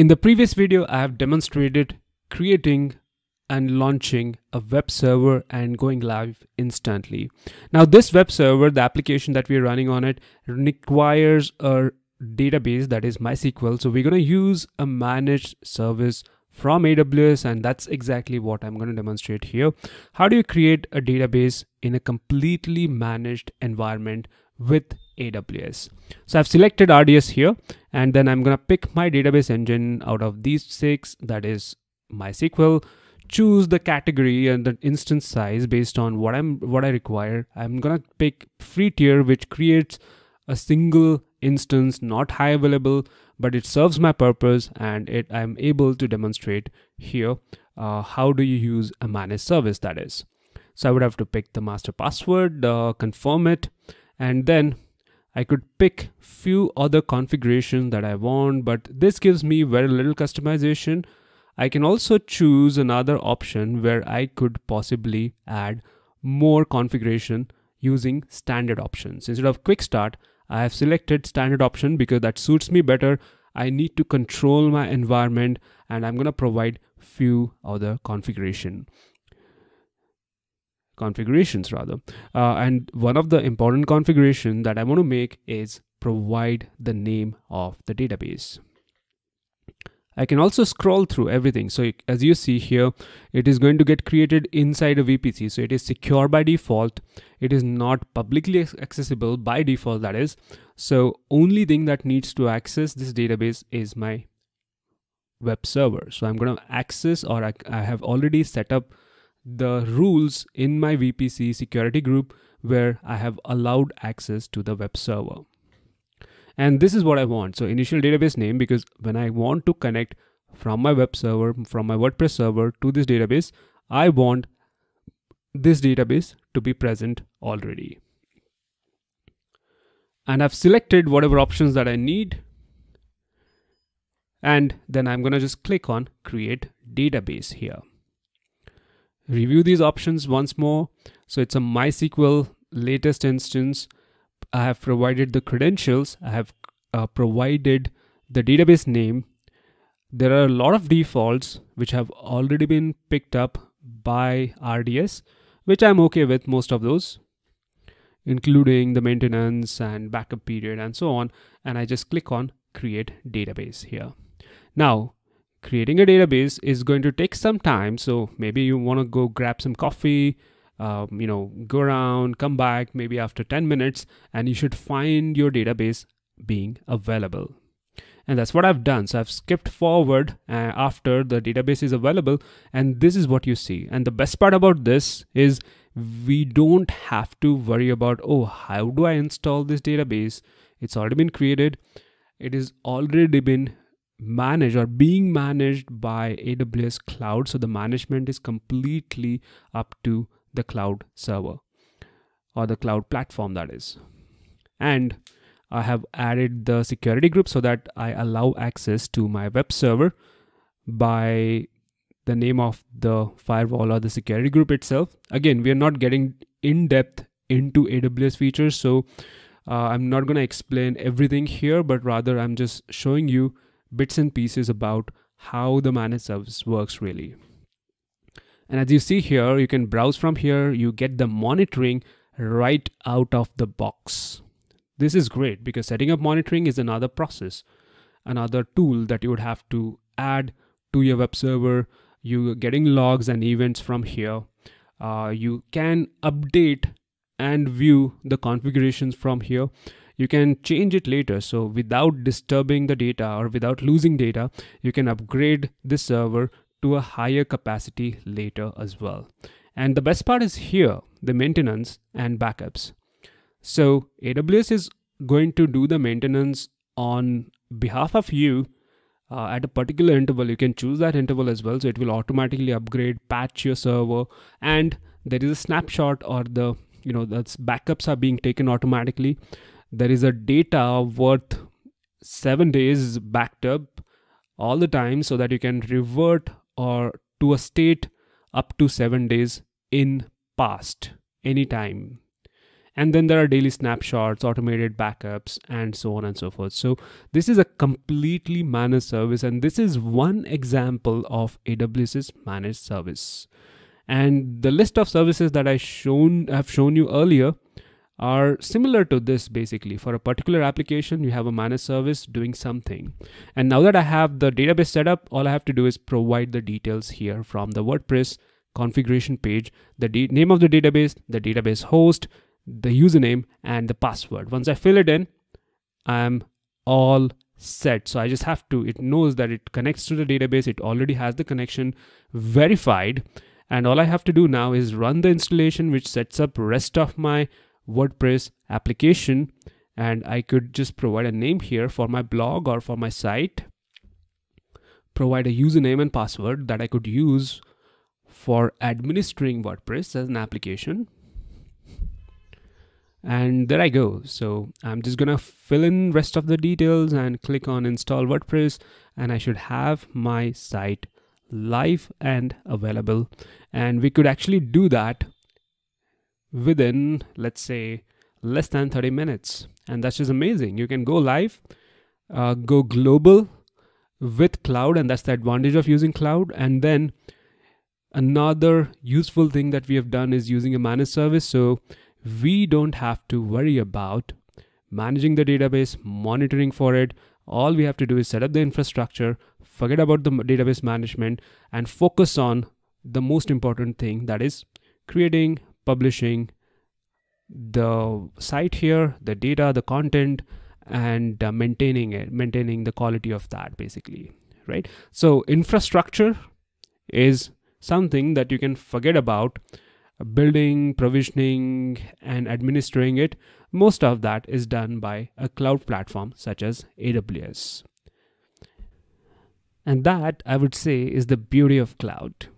In the previous video, I have demonstrated creating and launching a web server and going live instantly. Now this web server, the application that we're running on it requires a database that is MySQL. So we're going to use a managed service from AWS and that's exactly what I'm going to demonstrate here. How do you create a database in a completely managed environment with AWS? So I've selected RDS here and then I'm going to pick my database engine out of these six that is MySQL choose the category and the instance size based on what I'm what I require. I'm gonna pick free tier which creates a single instance not high available but it serves my purpose and it I'm able to demonstrate here uh, how do you use a managed service that is. So I would have to pick the master password, uh, confirm it, and then I could pick few other configurations that I want, but this gives me very little customization. I can also choose another option where I could possibly add more configuration using standard options. Instead of quick start, I have selected standard option because that suits me better. I need to control my environment and I'm going to provide few other configuration configurations rather. Uh, and one of the important configuration that I want to make is provide the name of the database. I can also scroll through everything. So as you see here, it is going to get created inside a VPC. So it is secure by default. It is not publicly accessible by default, that is. So only thing that needs to access this database is my web server. So I'm going to access or I, I have already set up the rules in my VPC security group where I have allowed access to the web server and this is what I want. So initial database name, because when I want to connect from my web server, from my WordPress server to this database, I want this database to be present already. And I've selected whatever options that I need. And then I'm going to just click on create database here. Review these options once more. So it's a MySQL latest instance I have provided the credentials, I have uh, provided the database name. There are a lot of defaults which have already been picked up by RDS, which I'm okay with most of those, including the maintenance and backup period and so on. And I just click on create database here. Now, creating a database is going to take some time. So maybe you want to go grab some coffee, um, you know, go around, come back maybe after 10 minutes, and you should find your database being available. And that's what I've done. So I've skipped forward uh, after the database is available, and this is what you see. And the best part about this is we don't have to worry about, oh, how do I install this database? It's already been created. It is already been managed or being managed by AWS Cloud. So the management is completely up to the cloud server or the cloud platform that is. And I have added the security group so that I allow access to my web server by the name of the firewall or the security group itself. Again, we are not getting in depth into AWS features, so uh, I'm not going to explain everything here, but rather I'm just showing you bits and pieces about how the managed service works really. And as you see here, you can browse from here, you get the monitoring right out of the box. This is great because setting up monitoring is another process, another tool that you would have to add to your web server. You are getting logs and events from here. Uh, you can update and view the configurations from here. You can change it later. So without disturbing the data or without losing data, you can upgrade this server to a higher capacity later as well. And the best part is here, the maintenance and backups. So AWS is going to do the maintenance on behalf of you uh, at a particular interval. You can choose that interval as well. So it will automatically upgrade, patch your server, and there is a snapshot or the you know that's backups are being taken automatically. There is a data worth seven days backed up all the time so that you can revert or to a state up to seven days in past anytime. And then there are daily snapshots automated backups and so on and so forth. So this is a completely managed service and this is one example of aws's managed service. And the list of services that i shown have shown you earlier are similar to this basically for a particular application you have a managed service doing something and now that i have the database set up all i have to do is provide the details here from the wordpress configuration page the name of the database the database host the username and the password. Once I fill it in, I'm all set. So I just have to, it knows that it connects to the database. It already has the connection verified. And all I have to do now is run the installation, which sets up rest of my WordPress application. And I could just provide a name here for my blog or for my site. Provide a username and password that I could use for administering WordPress as an application and there I go. So I'm just gonna fill in rest of the details and click on install WordPress and I should have my site live and available. And we could actually do that within, let's say, less than 30 minutes. And that's just amazing. You can go live, uh, go global with cloud, and that's the advantage of using cloud. And then another useful thing that we have done is using a managed service. So we don't have to worry about managing the database, monitoring for it. All we have to do is set up the infrastructure, forget about the database management, and focus on the most important thing that is creating, publishing the site here, the data, the content, and uh, maintaining it, maintaining the quality of that basically, right? So, infrastructure is something that you can forget about building, provisioning, and administering it, most of that is done by a cloud platform such as AWS. And that, I would say, is the beauty of cloud.